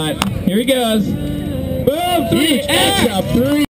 Here he goes. Boom, three, yeah. extra, three.